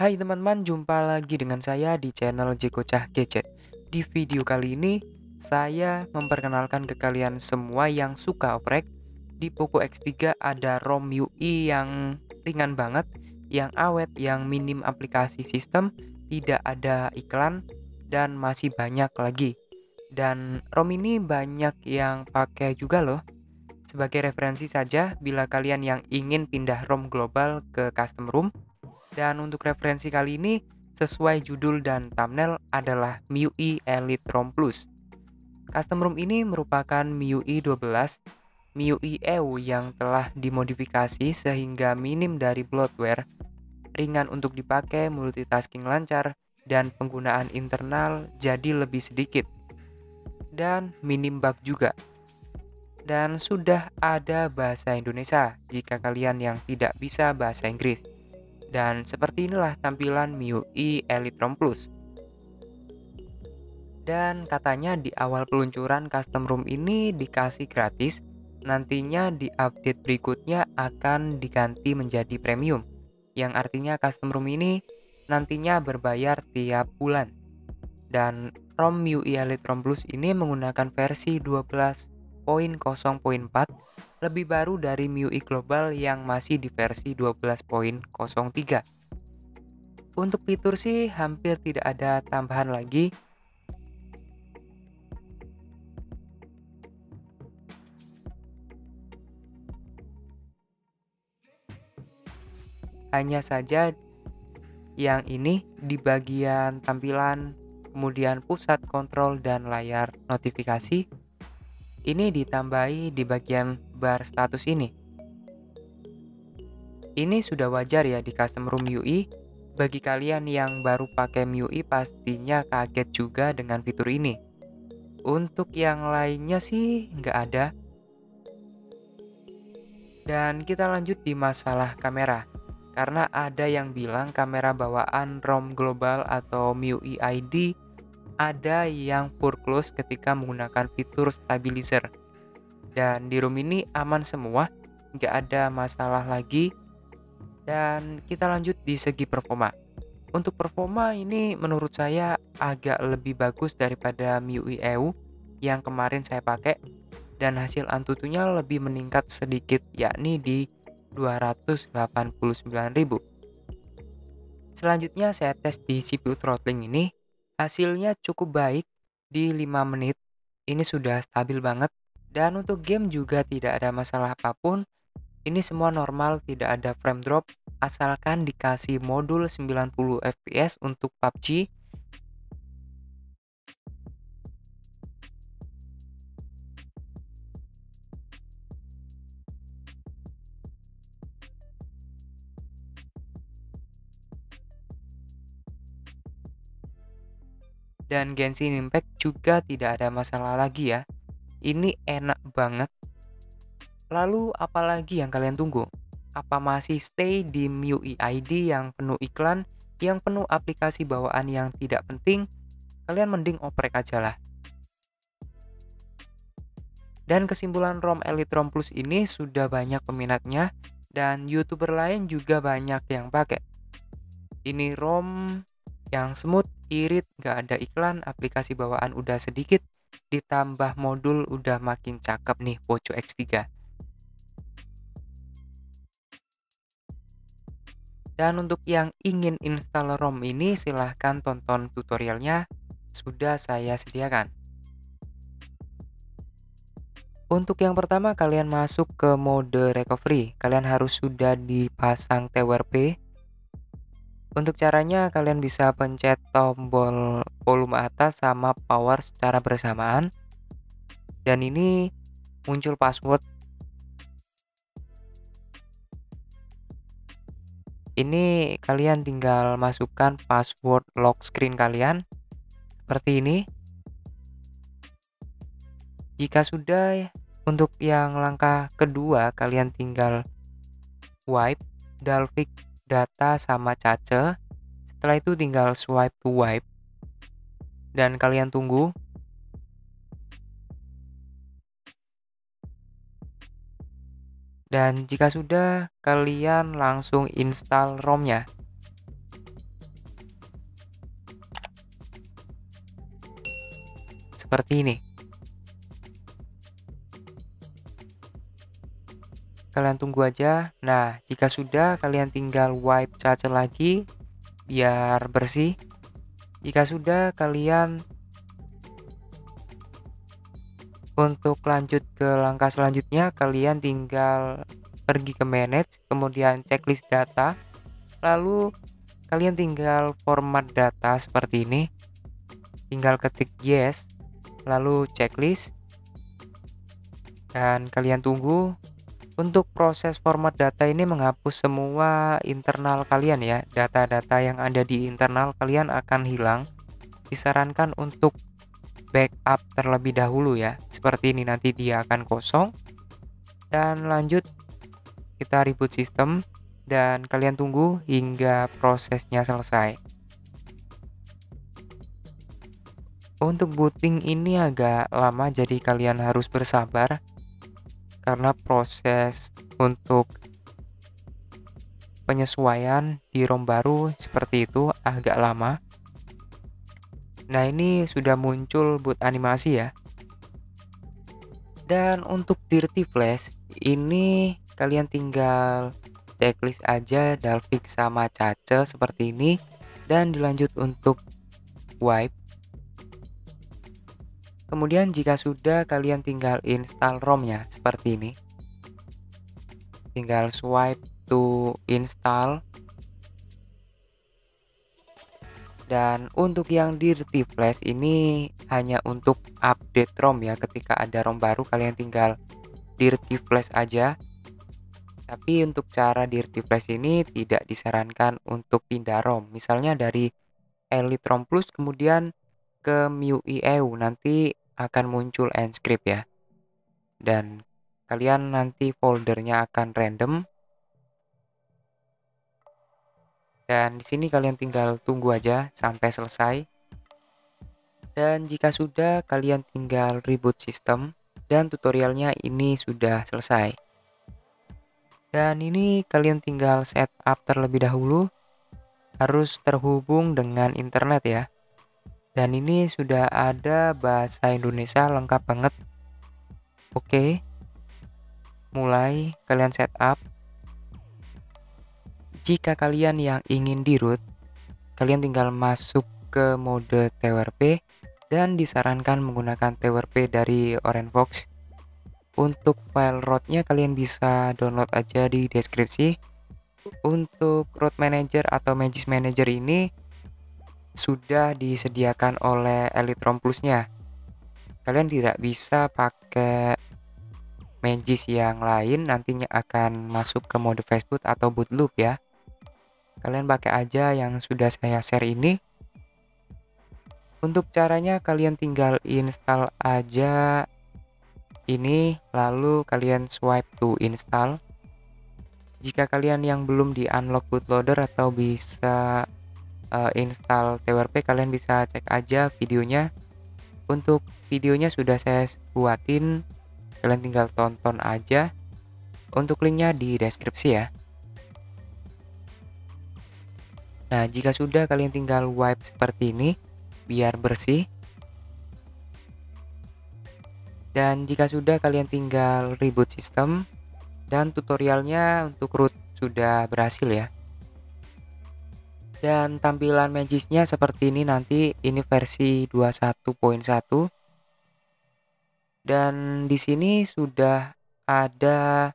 Hai teman-teman, jumpa lagi dengan saya di channel Jekocah Gadget. Di video kali ini, saya memperkenalkan ke kalian semua yang suka oprek. Di Poco X3 ada ROM UI yang ringan banget, yang awet, yang minim aplikasi sistem, tidak ada iklan, dan masih banyak lagi. Dan ROM ini banyak yang pakai juga loh. Sebagai referensi saja, bila kalian yang ingin pindah ROM global ke custom room, dan untuk referensi kali ini, sesuai judul dan thumbnail adalah MIUI Elite ROM Plus. Custom ROM ini merupakan MIUI 12, MIUI EU yang telah dimodifikasi sehingga minim dari bloatware, ringan untuk dipakai, multitasking lancar, dan penggunaan internal jadi lebih sedikit. Dan minim bug juga. Dan sudah ada bahasa Indonesia jika kalian yang tidak bisa bahasa Inggris. Dan seperti inilah tampilan MIUI Elite ROM Plus. Dan katanya di awal peluncuran custom room ini dikasih gratis, nantinya di update berikutnya akan diganti menjadi premium, yang artinya custom room ini nantinya berbayar tiap bulan. Dan ROM MIUI Elite ROM Plus ini menggunakan versi 12.0.4 lebih baru dari MIUI Global yang masih di versi 12.03. Untuk fitur sih hampir tidak ada tambahan lagi. Hanya saja yang ini di bagian tampilan, kemudian pusat kontrol dan layar notifikasi ini ditambahi di bagian bar status ini. Ini sudah wajar ya di custom room UI. Bagi kalian yang baru pakai MIUI pastinya kaget juga dengan fitur ini. Untuk yang lainnya sih nggak ada. Dan kita lanjut di masalah kamera. Karena ada yang bilang kamera bawaan ROM global atau MIUI ID ada yang poor close ketika menggunakan fitur stabilizer. Dan di room ini aman semua, nggak ada masalah lagi. Dan kita lanjut di segi performa. Untuk performa ini menurut saya agak lebih bagus daripada MIUI EU yang kemarin saya pakai dan hasil antutunya lebih meningkat sedikit yakni di 289.000. Selanjutnya saya tes di CPU throttling ini Hasilnya cukup baik di 5 menit. Ini sudah stabil banget dan untuk game juga tidak ada masalah apa pun. Ini semua normal, tidak ada frame drop asalkan dikasih modul 90 fps untuk PUBG dan Genshin Impact juga tidak ada masalah lagi ya. Ini enak banget. Lalu apalagi yang kalian tunggu? Apa masih stay di MIUI ID yang penuh iklan, yang penuh aplikasi bawaan yang tidak penting? Kalian mending oprek aja lah. Dan kesimpulan ROM Elite ROM Plus ini sudah banyak peminatnya dan YouTuber lain juga banyak yang pakai. Ini ROM yang smooth, irit, gak ada iklan, aplikasi bawaan udah sedikit, ditambah modul udah makin cakep nih Poco X3. Dan untuk yang ingin install ROM ini silahkan tonton tutorialnya, sudah saya sediakan. Untuk yang pertama kalian masuk ke mode recovery, kalian harus sudah dipasang TWRP untuk caranya kalian bisa pencet tombol volume atas sama power secara bersamaan. Dan ini muncul password. Ini kalian tinggal masukkan password lock screen kalian seperti ini. Jika sudah untuk yang langkah kedua kalian tinggal wipe Dalvik data sama cache. Setelah itu tinggal swipe to wipe. Dan kalian tunggu. Dan jika sudah, kalian langsung install ROM-nya. Seperti ini. Kalian tunggu aja. Nah, jika sudah, kalian tinggal wipe charger lagi biar bersih. Jika sudah, kalian untuk lanjut ke langkah selanjutnya, kalian tinggal pergi ke manage, kemudian checklist data, lalu kalian tinggal format data seperti ini. Tinggal ketik yes, lalu checklist, dan kalian tunggu untuk proses format data ini menghapus semua internal kalian ya. Data-data yang ada di internal kalian akan hilang. Disarankan untuk backup terlebih dahulu ya. Seperti ini nanti dia akan kosong. Dan lanjut kita reboot sistem dan kalian tunggu hingga prosesnya selesai. Untuk booting ini agak lama jadi kalian harus bersabar karena proses untuk penyesuaian di ROM baru seperti itu agak lama. Nah, ini sudah muncul boot animasi ya. Dan untuk Dirty Flash ini kalian tinggal checklist aja Dalvik sama Cace seperti ini dan dilanjut untuk wipe Kemudian jika sudah kalian tinggal install ROM-nya seperti ini. Tinggal swipe to install. Dan untuk yang dirty flash ini hanya untuk update ROM ya. Ketika ada ROM baru kalian tinggal dirty flash aja. Tapi untuk cara dirty flash ini tidak disarankan untuk pindah ROM. Misalnya dari Elite ROM Plus kemudian ke MIUI EU nanti akan muncul Enscript ya. Dan kalian nanti foldernya akan random. Dan di sini kalian tinggal tunggu aja sampai selesai. Dan jika sudah, kalian tinggal reboot sistem dan tutorialnya ini sudah selesai. Dan ini kalian tinggal setup terlebih dahulu harus terhubung dengan internet ya dan ini sudah ada bahasa Indonesia lengkap banget. Oke. Mulai kalian setup jika kalian yang ingin di root kalian tinggal masuk ke mode TWRP dan disarankan menggunakan TWRP dari Orange untuk file rootnya kalian bisa download aja di deskripsi. Untuk root manager atau magis manager ini sudah disediakan oleh Elite ROM Plus-nya. Kalian tidak bisa pakai Magis yang lain nantinya akan masuk ke mode Facebook atau boot loop ya. Kalian pakai aja yang sudah saya share ini. Untuk caranya kalian tinggal install aja ini lalu kalian swipe to install. Jika kalian yang belum di unlock bootloader atau bisa uh, install TWRP kalian bisa cek aja videonya. Untuk videonya sudah saya buatin kalian tinggal tonton aja. Untuk linknya di deskripsi ya. Nah jika sudah kalian tinggal wipe seperti ini biar bersih. Dan jika sudah kalian tinggal reboot sistem. Dan tutorialnya untuk root sudah berhasil ya dan tampilan magisnya seperti ini nanti. Ini versi 21.1 dan di sini sudah ada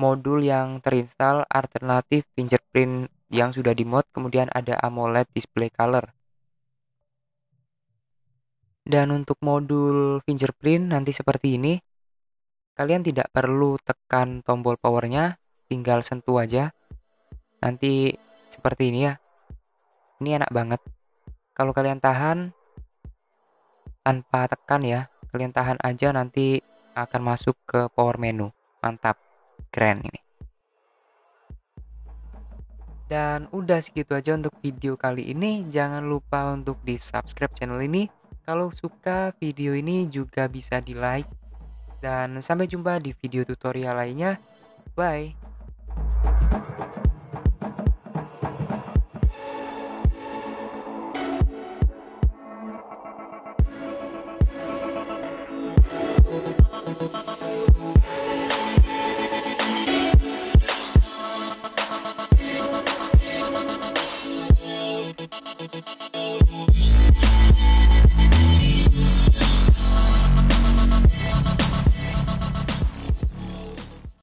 modul yang terinstall alternatif fingerprint yang sudah di mod kemudian ada AMOLED display color. Dan untuk modul fingerprint nanti seperti ini. Kalian tidak perlu tekan tombol powernya tinggal sentuh aja. Nanti seperti ini ya. Ini enak banget. Kalau kalian tahan tanpa tekan ya kalian tahan aja nanti akan masuk ke power menu. Mantap. Keren ini. Dan udah segitu aja untuk video kali ini. Jangan lupa untuk di subscribe channel ini. Kalau suka video ini juga bisa di like dan sampai jumpa di video tutorial lainnya. Bye